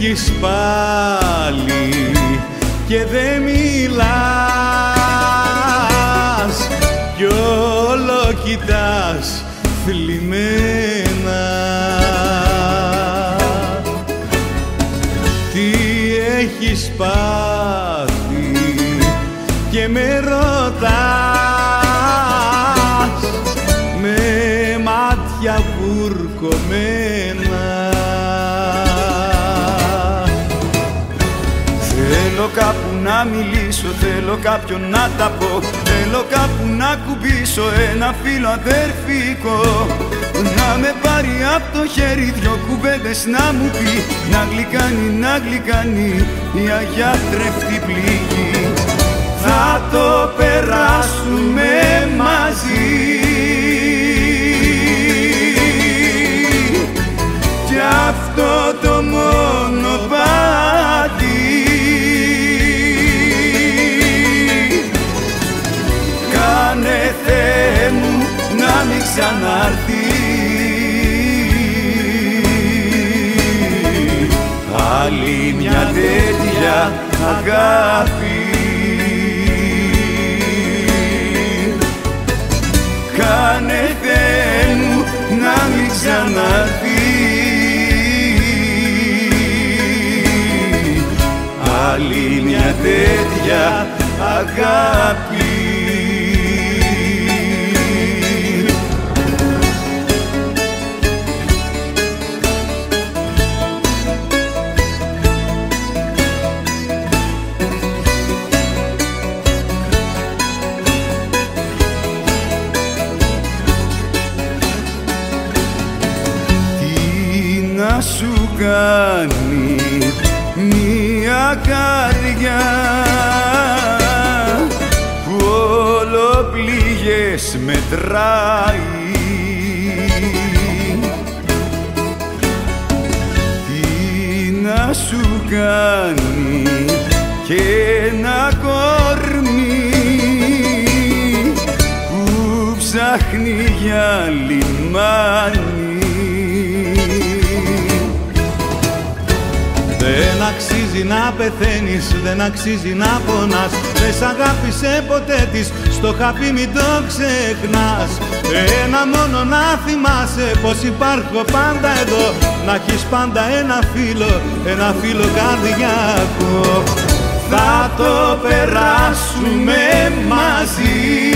έχεις πάλι και δεν μιλάς. Κι όλο κοιτάς θλιμμένα. Τι έχεις πάθει Θέλω κάπου να μιλήσω, θέλω κάποιον να τα πω. Θέλω κάπου να κουμπίσω ένα φίλο αδερφικό. Να με πάρει από το χέρι δυο κουβέντες να μου πει. Να γλυκάνει, να γλυκάνει η αγιάτρευτη πληγή Θα το περάσουμε μαζί αγάπη. Κάνε Θεέ μου να μην ξανάρθει Άλλη μια τέτοια αγάπη σου κάνει μια καρδιά. Που όλο πληγές μετράει. Τι να σου κάνει και ένα κορμί. Που ψάχνει για λιμάνι αξίζει να πεθαίνεις, δεν αξίζει να πονάς. Δεν σ' αγάπησε ποτέ της, στο χαπί μην το ξεχνάς. Ένα μόνο να θυμάσαι πως υπάρχω πάντα εδώ. Να έχεις πάντα ένα φίλο, ένα φίλο καρδιακό. Θα το περάσουμε μαζί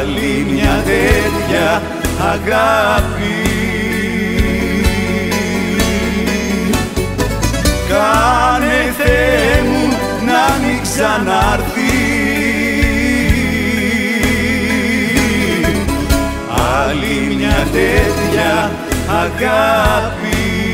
Άλλη μια τέτοια αγάπη. Κάνε Θεέ μου να μην ξανάρθει. Άλλη μια τέτοια αγάπη